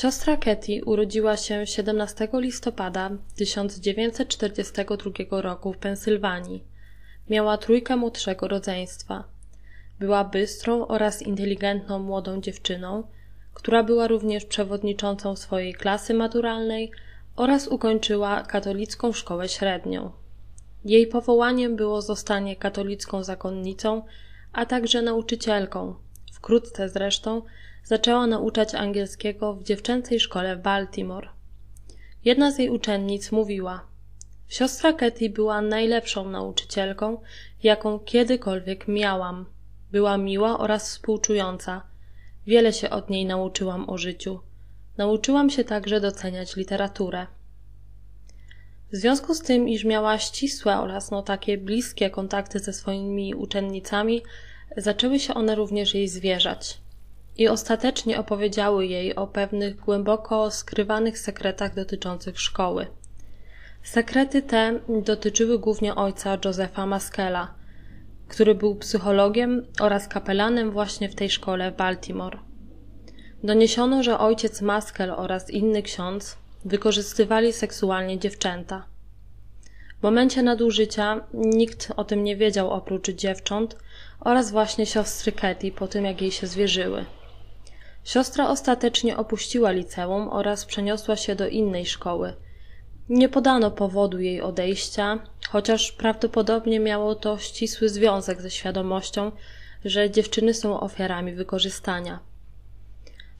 Siostra Katy urodziła się 17 listopada 1942 roku w Pensylwanii. Miała trójkę młodszego rodzeństwa. Była bystrą oraz inteligentną młodą dziewczyną, która była również przewodniczącą swojej klasy maturalnej oraz ukończyła katolicką szkołę średnią. Jej powołaniem było zostanie katolicką zakonnicą, a także nauczycielką. Wkrótce zresztą zaczęła nauczać angielskiego w dziewczęcej szkole w Baltimore. Jedna z jej uczennic mówiła: Siostra Katy była najlepszą nauczycielką, jaką kiedykolwiek miałam. Była miła oraz współczująca. Wiele się od niej nauczyłam o życiu. Nauczyłam się także doceniać literaturę. W związku z tym, iż miała ścisłe oraz no takie bliskie kontakty ze swoimi uczennicami, zaczęły się one również jej zwierzać i ostatecznie opowiedziały jej o pewnych głęboko skrywanych sekretach dotyczących szkoły. Sekrety te dotyczyły głównie ojca Josefa Maskela, który był psychologiem oraz kapelanem właśnie w tej szkole w Baltimore. Doniesiono, że ojciec Maskel oraz inny ksiądz wykorzystywali seksualnie dziewczęta. W momencie nadużycia nikt o tym nie wiedział oprócz dziewcząt oraz właśnie siostry Katy po tym, jak jej się zwierzyły. Siostra ostatecznie opuściła liceum oraz przeniosła się do innej szkoły. Nie podano powodu jej odejścia, chociaż prawdopodobnie miało to ścisły związek ze świadomością, że dziewczyny są ofiarami wykorzystania.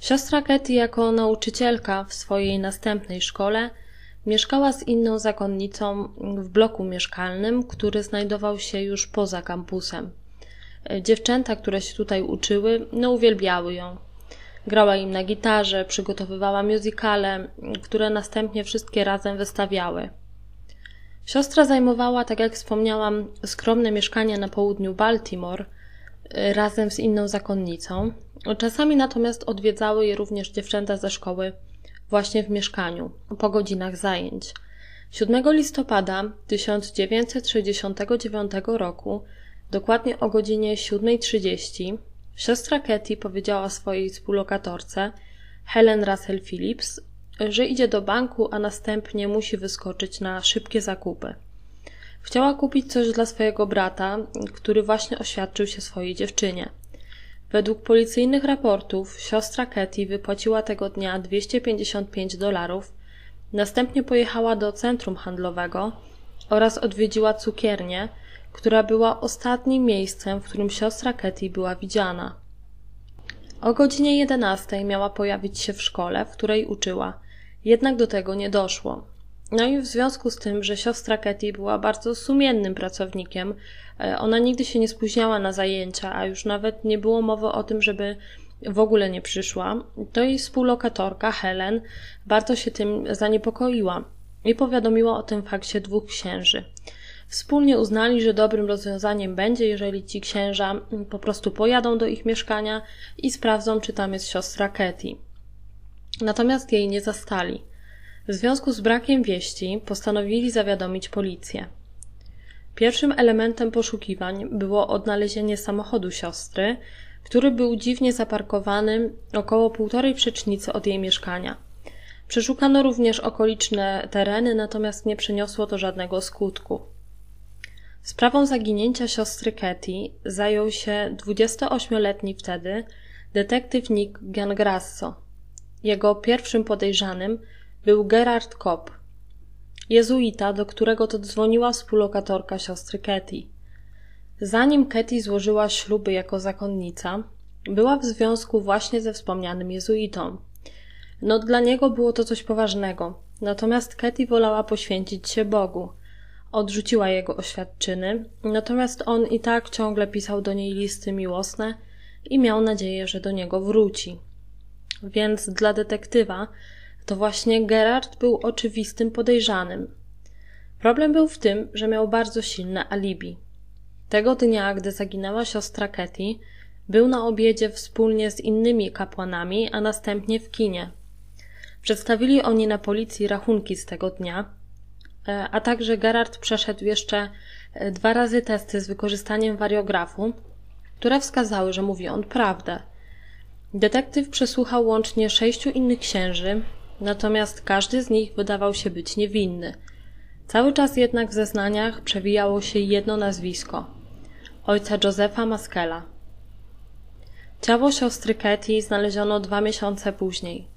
Siostra Katy jako nauczycielka w swojej następnej szkole mieszkała z inną zakonnicą w bloku mieszkalnym, który znajdował się już poza kampusem. Dziewczęta, które się tutaj uczyły, no uwielbiały ją. Grała im na gitarze, przygotowywała muzykale, które następnie wszystkie razem wystawiały. Siostra zajmowała, tak jak wspomniałam, skromne mieszkanie na południu Baltimore y, razem z inną zakonnicą. Czasami natomiast odwiedzały je również dziewczęta ze szkoły właśnie w mieszkaniu po godzinach zajęć. 7 listopada 1969 roku, dokładnie o godzinie 7.30, Siostra Katy powiedziała swojej współlokatorce, Helen Russell Phillips, że idzie do banku, a następnie musi wyskoczyć na szybkie zakupy. Chciała kupić coś dla swojego brata, który właśnie oświadczył się swojej dziewczynie. Według policyjnych raportów siostra Katy wypłaciła tego dnia 255 dolarów, następnie pojechała do centrum handlowego oraz odwiedziła cukiernię, która była ostatnim miejscem, w którym siostra Katy była widziana. O godzinie 11 miała pojawić się w szkole, w której uczyła, jednak do tego nie doszło. No i w związku z tym, że siostra Katy była bardzo sumiennym pracownikiem, e, ona nigdy się nie spóźniała na zajęcia, a już nawet nie było mowy o tym, żeby w ogóle nie przyszła, to jej współlokatorka Helen bardzo się tym zaniepokoiła i powiadomiła o tym fakcie dwóch księży. Wspólnie uznali, że dobrym rozwiązaniem będzie, jeżeli ci księża po prostu pojadą do ich mieszkania i sprawdzą, czy tam jest siostra Katy. Natomiast jej nie zastali. W związku z brakiem wieści postanowili zawiadomić policję. Pierwszym elementem poszukiwań było odnalezienie samochodu siostry, który był dziwnie zaparkowany około półtorej przecznicy od jej mieszkania. Przeszukano również okoliczne tereny, natomiast nie przyniosło to żadnego skutku. Sprawą zaginięcia siostry Katy zajął się 28-letni wtedy detektyw Nick Giangrasso. Jego pierwszym podejrzanym był Gerard Kopp, jezuita, do którego to dzwoniła współlokatorka siostry Katy. Zanim Katy złożyła śluby jako zakonnica, była w związku właśnie ze wspomnianym jezuitą. No dla niego było to coś poważnego, natomiast Katy wolała poświęcić się Bogu – Odrzuciła jego oświadczyny, natomiast on i tak ciągle pisał do niej listy miłosne i miał nadzieję, że do niego wróci. Więc dla detektywa to właśnie Gerard był oczywistym podejrzanym. Problem był w tym, że miał bardzo silne alibi. Tego dnia, gdy zaginęła siostra Katy, był na obiedzie wspólnie z innymi kapłanami, a następnie w kinie. Przedstawili oni na policji rachunki z tego dnia, a także Gerard przeszedł jeszcze e, dwa razy testy z wykorzystaniem wariografu, które wskazały, że mówi on prawdę. Detektyw przesłuchał łącznie sześciu innych księży, natomiast każdy z nich wydawał się być niewinny. Cały czas jednak w zeznaniach przewijało się jedno nazwisko ojca Josefa Maskela. Ciało siostry Katy znaleziono dwa miesiące później.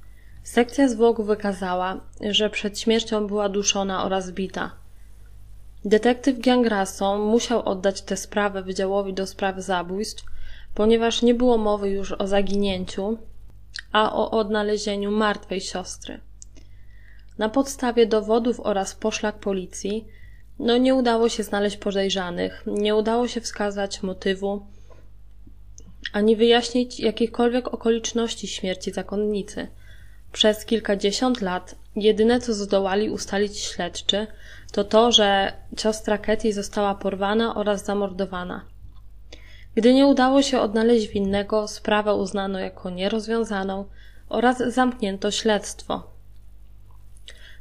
Sekcja zwłok wykazała, że przed śmiercią była duszona oraz bita. Detektyw Giangrasso musiał oddać tę sprawę Wydziałowi do Spraw Zabójstw, ponieważ nie było mowy już o zaginięciu, a o odnalezieniu martwej siostry. Na podstawie dowodów oraz poszlak policji, no nie udało się znaleźć podejrzanych, nie udało się wskazać motywu, ani wyjaśnić jakichkolwiek okoliczności śmierci zakonnicy. Przez kilkadziesiąt lat jedyne co zdołali ustalić śledczy to to, że siostra Katy została porwana oraz zamordowana. Gdy nie udało się odnaleźć winnego, sprawę uznano jako nierozwiązaną oraz zamknięto śledztwo.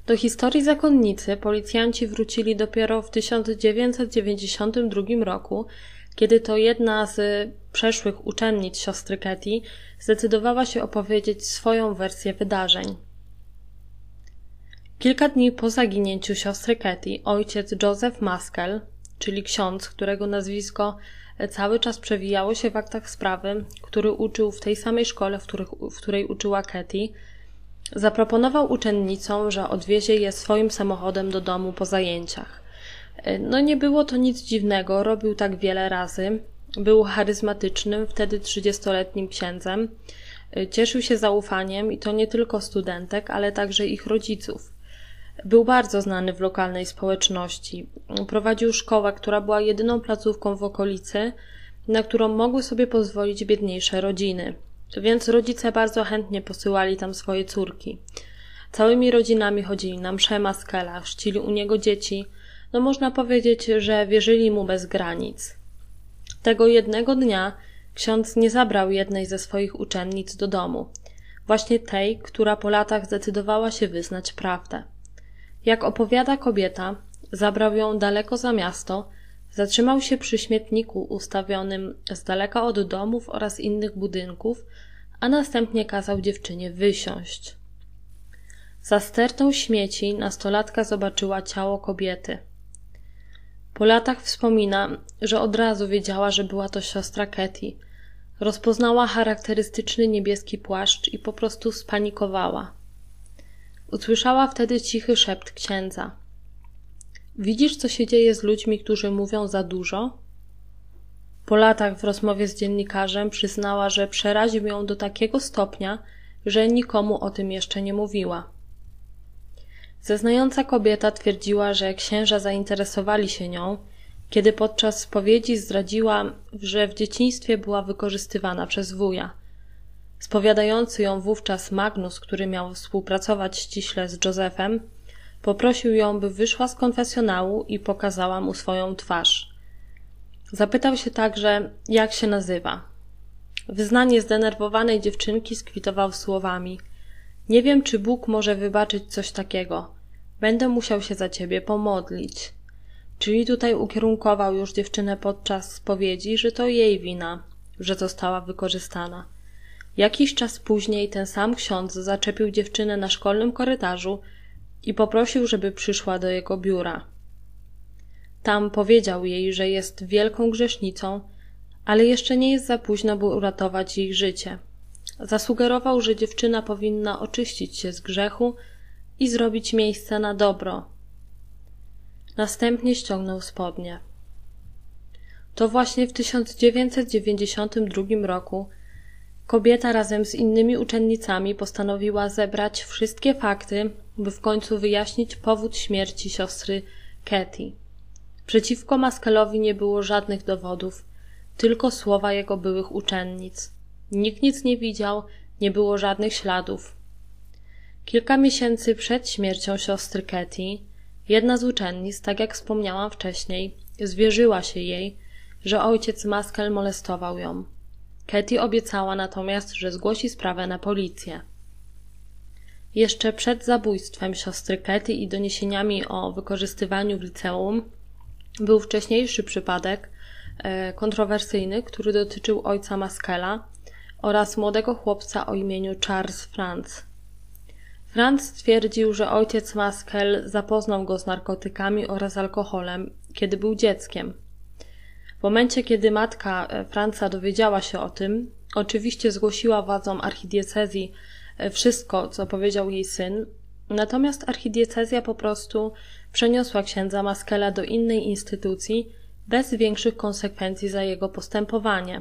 Do historii zakonnicy policjanci wrócili dopiero w 1992 roku, kiedy to jedna z przeszłych uczennic siostry Katy zdecydowała się opowiedzieć swoją wersję wydarzeń. Kilka dni po zaginięciu siostry Katy, ojciec Joseph Maskell, czyli ksiądz, którego nazwisko cały czas przewijało się w aktach sprawy, który uczył w tej samej szkole, w, których, w której uczyła Katy, zaproponował uczennicom, że odwiezie je swoim samochodem do domu po zajęciach. No nie było to nic dziwnego, robił tak wiele razy. Był charyzmatycznym, wtedy trzydziestoletnim księdzem. Cieszył się zaufaniem i to nie tylko studentek, ale także ich rodziców. Był bardzo znany w lokalnej społeczności. Prowadził szkołę, która była jedyną placówką w okolicy, na którą mogły sobie pozwolić biedniejsze rodziny. Więc rodzice bardzo chętnie posyłali tam swoje córki. Całymi rodzinami chodzili na msze Maskela, chrzcili u niego dzieci. No można powiedzieć, że wierzyli mu bez granic. Tego jednego dnia ksiądz nie zabrał jednej ze swoich uczennic do domu. Właśnie tej, która po latach zdecydowała się wyznać prawdę. Jak opowiada kobieta, zabrał ją daleko za miasto, zatrzymał się przy śmietniku ustawionym z daleka od domów oraz innych budynków, a następnie kazał dziewczynie wysiąść. Za stertą śmieci nastolatka zobaczyła ciało kobiety. Po latach wspomina, że od razu wiedziała, że była to siostra Katy. Rozpoznała charakterystyczny niebieski płaszcz i po prostu spanikowała. Usłyszała wtedy cichy szept księdza. Widzisz, co się dzieje z ludźmi, którzy mówią za dużo? Po latach w rozmowie z dziennikarzem przyznała, że przeraził ją do takiego stopnia, że nikomu o tym jeszcze nie mówiła. Zeznająca kobieta twierdziła, że księża zainteresowali się nią, kiedy podczas spowiedzi zdradziła, że w dzieciństwie była wykorzystywana przez wuja. Spowiadający ją wówczas Magnus, który miał współpracować ściśle z Józefem, poprosił ją, by wyszła z konfesjonału i pokazała mu swoją twarz. Zapytał się także, jak się nazywa. Wyznanie zdenerwowanej dziewczynki skwitował słowami: Nie wiem, czy Bóg może wybaczyć coś takiego. Będę musiał się za ciebie pomodlić. Czyli tutaj ukierunkował już dziewczynę podczas spowiedzi, że to jej wina, że została wykorzystana. Jakiś czas później ten sam ksiądz zaczepił dziewczynę na szkolnym korytarzu i poprosił, żeby przyszła do jego biura. Tam powiedział jej, że jest wielką grzesznicą, ale jeszcze nie jest za późno, by uratować jej życie. Zasugerował, że dziewczyna powinna oczyścić się z grzechu i zrobić miejsce na dobro. Następnie ściągnął spodnie. To właśnie w 1992 roku kobieta razem z innymi uczennicami postanowiła zebrać wszystkie fakty, by w końcu wyjaśnić powód śmierci siostry Katy. Przeciwko Maskelowi nie było żadnych dowodów, tylko słowa jego byłych uczennic. Nikt nic nie widział, nie było żadnych śladów. Kilka miesięcy przed śmiercią siostry Katy, jedna z uczennic, tak jak wspomniałam wcześniej, zwierzyła się jej, że ojciec Maskel molestował ją. Katy obiecała natomiast, że zgłosi sprawę na policję. Jeszcze przed zabójstwem siostry Katy i doniesieniami o wykorzystywaniu w liceum był wcześniejszy przypadek e, kontrowersyjny, który dotyczył ojca Maskela oraz młodego chłopca o imieniu Charles Franz. Franz stwierdził, że ojciec Maskel zapoznał go z narkotykami oraz alkoholem, kiedy był dzieckiem. W momencie, kiedy matka e, Franca dowiedziała się o tym, oczywiście zgłosiła władzom archidiecezji e, wszystko, co powiedział jej syn, natomiast archidiecezja po prostu przeniosła księdza Maskela do innej instytucji bez większych konsekwencji za jego postępowanie.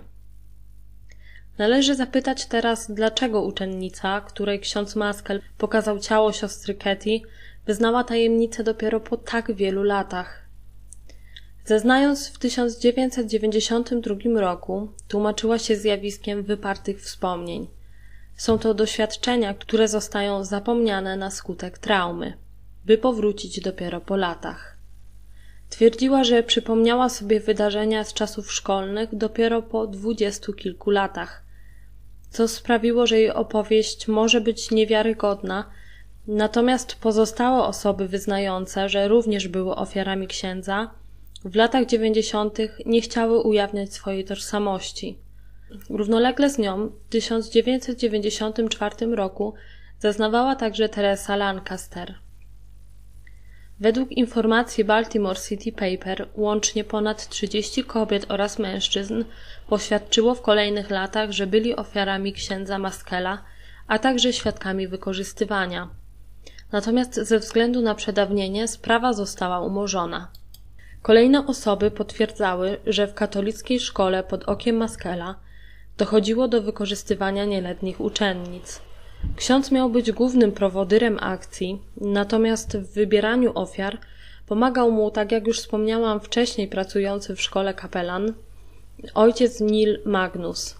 Należy zapytać teraz, dlaczego uczennica, której ksiądz Maskel pokazał ciało siostry Ketty, wyznała tajemnicę dopiero po tak wielu latach. Zeznając w 1992 roku, tłumaczyła się zjawiskiem wypartych wspomnień. Są to doświadczenia, które zostają zapomniane na skutek traumy, by powrócić dopiero po latach. Twierdziła, że przypomniała sobie wydarzenia z czasów szkolnych dopiero po dwudziestu kilku latach, co sprawiło, że jej opowieść może być niewiarygodna, natomiast pozostałe osoby wyznające, że również były ofiarami księdza, w latach dziewięćdziesiątych nie chciały ujawniać swojej tożsamości. Równolegle z nią w 1994 roku zeznawała także Teresa Lancaster. Według informacji Baltimore City Paper łącznie ponad 30 kobiet oraz mężczyzn poświadczyło w kolejnych latach, że byli ofiarami księdza Maskela, a także świadkami wykorzystywania. Natomiast ze względu na przedawnienie sprawa została umorzona. Kolejne osoby potwierdzały, że w katolickiej szkole pod okiem Maskela dochodziło do wykorzystywania nieletnich uczennic. Ksiądz miał być głównym prowodyrem akcji, natomiast w wybieraniu ofiar pomagał mu, tak jak już wspomniałam wcześniej, pracujący w szkole kapelan, ojciec Nil Magnus.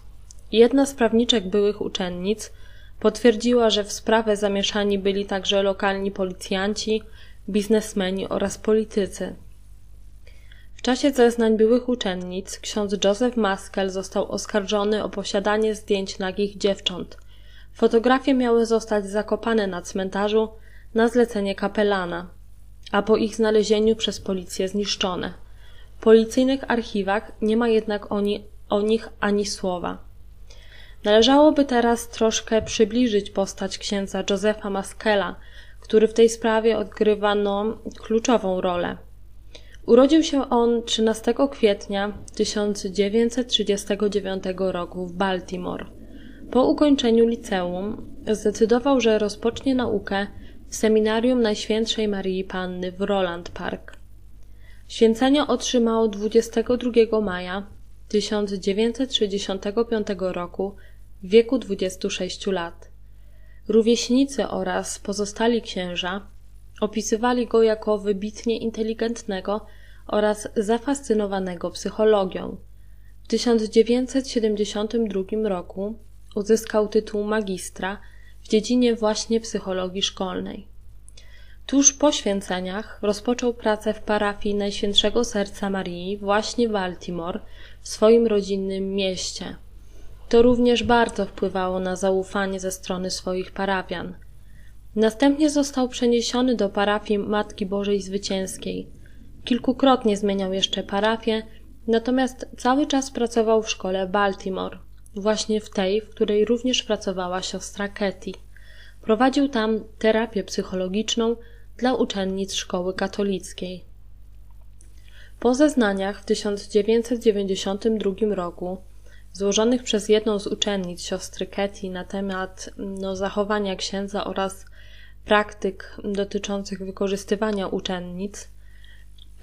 Jedna z prawniczek byłych uczennic potwierdziła, że w sprawę zamieszani byli także lokalni policjanci, biznesmeni oraz politycy. W czasie zeznań byłych uczennic ksiądz Joseph Maskel został oskarżony o posiadanie zdjęć nagich dziewcząt – Fotografie miały zostać zakopane na cmentarzu na zlecenie kapelana, a po ich znalezieniu przez policję zniszczone. W policyjnych archiwach nie ma jednak o, ni o nich ani słowa. Należałoby teraz troszkę przybliżyć postać księdza Józefa Maskela, który w tej sprawie odgrywano kluczową rolę. Urodził się on 13 kwietnia 1939 roku w Baltimore. Po ukończeniu liceum zdecydował, że rozpocznie naukę w seminarium Najświętszej Marii Panny w Roland Park. Święcenia otrzymał 22 maja 1965 roku w wieku 26 lat. Rówieśnicy oraz pozostali księża opisywali go jako wybitnie inteligentnego oraz zafascynowanego psychologią. W 1972 roku uzyskał tytuł magistra w dziedzinie właśnie psychologii szkolnej. Tuż po święceniach rozpoczął pracę w parafii Najświętszego Serca Marii właśnie w Baltimore, w swoim rodzinnym mieście. To również bardzo wpływało na zaufanie ze strony swoich parafian. Następnie został przeniesiony do parafii Matki Bożej Zwycięskiej. Kilkukrotnie zmieniał jeszcze parafię, natomiast cały czas pracował w szkole Baltimore właśnie w tej, w której również pracowała siostra Ketty. Prowadził tam terapię psychologiczną dla uczennic szkoły katolickiej. Po zeznaniach w 1992 roku złożonych przez jedną z uczennic siostry Ketty na temat no, zachowania księdza oraz praktyk dotyczących wykorzystywania uczennic,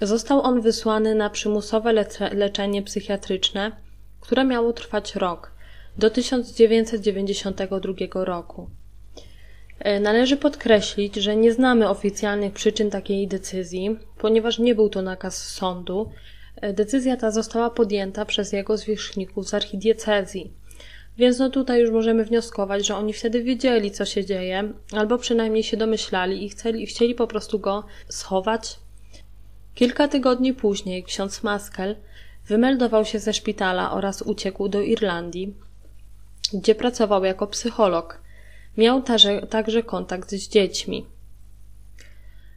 został on wysłany na przymusowe leczenie psychiatryczne, które miało trwać rok, do 1992 roku. E, należy podkreślić, że nie znamy oficjalnych przyczyn takiej decyzji, ponieważ nie był to nakaz sądu. E, decyzja ta została podjęta przez jego zwierzchników z archidiecezji. Więc no tutaj już możemy wnioskować, że oni wtedy wiedzieli, co się dzieje, albo przynajmniej się domyślali i chcieli, chcieli po prostu go schować. Kilka tygodni później ksiądz Maskel wymeldował się ze szpitala oraz uciekł do Irlandii, gdzie pracował jako psycholog. Miał także, także kontakt z dziećmi.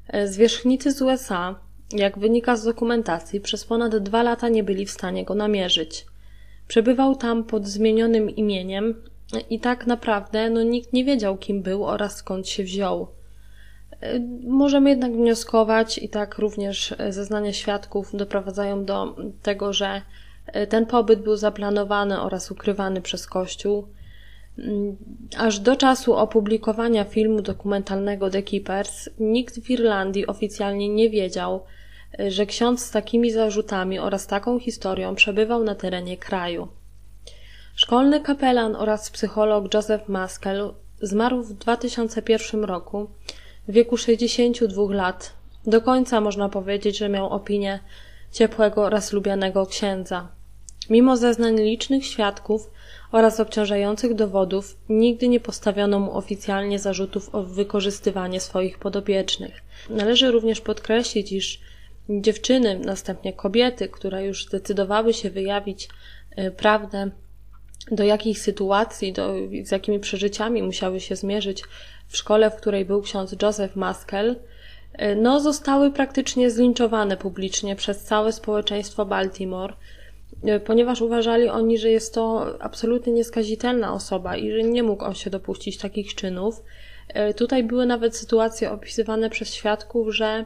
E, zwierzchnicy z USA, jak wynika z dokumentacji, przez ponad dwa lata nie byli w stanie go namierzyć. Przebywał tam pod zmienionym imieniem, i tak naprawdę no, nikt nie wiedział, kim był oraz skąd się wziął. Możemy jednak wnioskować, i tak również zeznania świadków doprowadzają do tego, że ten pobyt był zaplanowany oraz ukrywany przez Kościół. Aż do czasu opublikowania filmu dokumentalnego The Keepers, nikt w Irlandii oficjalnie nie wiedział, że ksiądz z takimi zarzutami oraz taką historią przebywał na terenie kraju. Szkolny kapelan oraz psycholog Joseph Maskell zmarł w 2001 roku w wieku 62 lat. Do końca można powiedzieć, że miał opinię ciepłego oraz lubianego księdza. Mimo zeznań licznych świadków oraz obciążających dowodów, nigdy nie postawiono mu oficjalnie zarzutów o wykorzystywanie swoich podopiecznych. Należy również podkreślić, iż dziewczyny, następnie kobiety, które już zdecydowały się wyjawić y, prawdę, do jakich sytuacji, do, z jakimi przeżyciami musiały się zmierzyć w szkole, w której był ksiądz Joseph Maskell, y, no, zostały praktycznie zlinczowane publicznie przez całe społeczeństwo Baltimore, ponieważ uważali oni, że jest to absolutnie nieskazitelna osoba i że nie mógł on się dopuścić takich czynów. Tutaj były nawet sytuacje opisywane przez świadków, że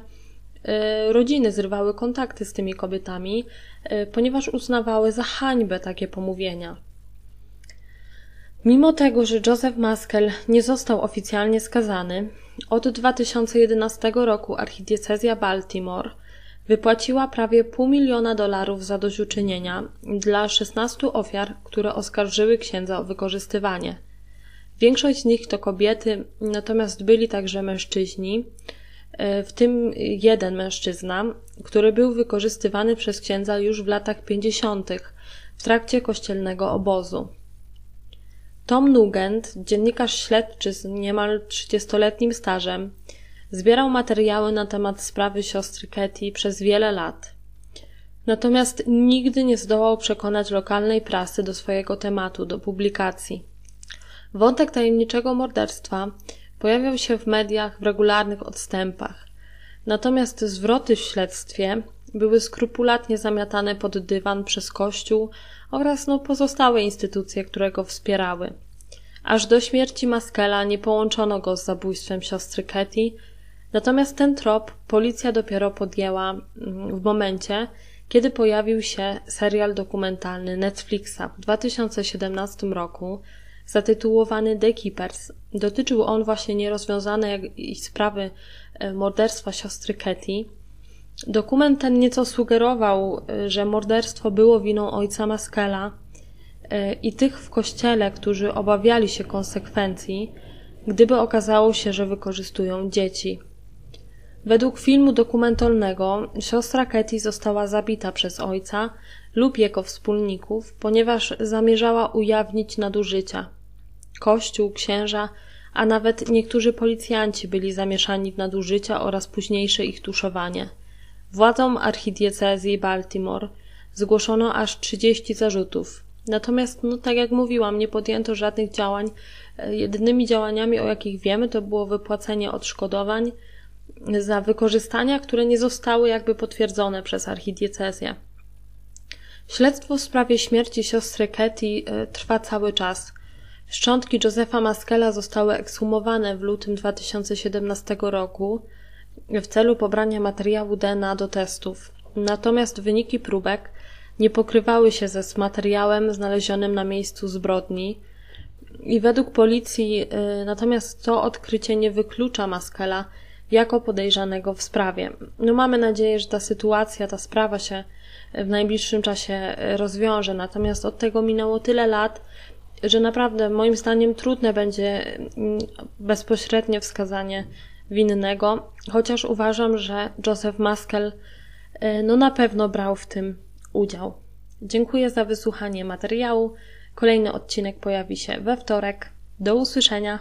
E, rodziny zrywały kontakty z tymi kobietami, e, ponieważ uznawały za hańbę takie pomówienia. Mimo tego, że Joseph Maskell nie został oficjalnie skazany, od 2011 roku archidiecezja Baltimore wypłaciła prawie pół miliona dolarów zadośćuczynienia dla 16 ofiar, które oskarżyły księdza o wykorzystywanie. Większość z nich to kobiety, natomiast byli także mężczyźni, E, w tym jeden mężczyzna, który był wykorzystywany przez księdza już w latach 50. w trakcie kościelnego obozu. Tom Nugent, dziennikarz śledczy z niemal 30-letnim stażem, zbierał materiały na temat sprawy siostry Katie przez wiele lat. Natomiast nigdy nie zdołał przekonać lokalnej prasy do swojego tematu, do publikacji. Wątek tajemniczego morderstwa Pojawiał się w mediach w regularnych odstępach. Natomiast zwroty w śledztwie były skrupulatnie zamiatane pod dywan przez Kościół oraz no, pozostałe instytucje, które go wspierały. Aż do śmierci Maskela nie połączono go z zabójstwem siostry Katy, natomiast ten trop policja dopiero podjęła mm, w momencie, kiedy pojawił się serial dokumentalny Netflixa w 2017 roku zatytułowany The Keepers. Dotyczył on właśnie nierozwiązanej sprawy e, morderstwa siostry Katy. Dokument ten nieco sugerował, e, że morderstwo było winą ojca Maskela e, i tych w kościele, którzy obawiali się konsekwencji, gdyby okazało się, że wykorzystują dzieci. Według filmu dokumentalnego siostra Katy została zabita przez ojca lub jego wspólników, ponieważ zamierzała ujawnić nadużycia. Kościół, księża, a nawet niektórzy policjanci byli zamieszani w nadużycia oraz późniejsze ich tuszowanie. Władzom archidiecezji Baltimore zgłoszono aż 30 zarzutów. Natomiast, no tak jak mówiłam, nie podjęto żadnych działań. Jedynymi działaniami, o jakich wiemy, to było wypłacenie odszkodowań za wykorzystania, które nie zostały jakby potwierdzone przez archidiecezję. Śledztwo w sprawie śmierci siostry Katy e, trwa cały czas. Szczątki Josefa Maskela zostały ekshumowane w lutym 2017 roku w celu pobrania materiału DNA do testów. Natomiast wyniki próbek nie pokrywały się ze z materiałem znalezionym na miejscu zbrodni i według policji y, natomiast to odkrycie nie wyklucza Maskela jako podejrzanego w sprawie. No mamy nadzieję, że ta sytuacja, ta sprawa się w najbliższym czasie rozwiąże, natomiast od tego minęło tyle lat, że naprawdę moim zdaniem trudne będzie mm, bezpośrednie wskazanie winnego, chociaż uważam, że Joseph Maskell e, no na pewno brał w tym udział. Dziękuję za wysłuchanie materiału. Kolejny odcinek pojawi się we wtorek. Do usłyszenia.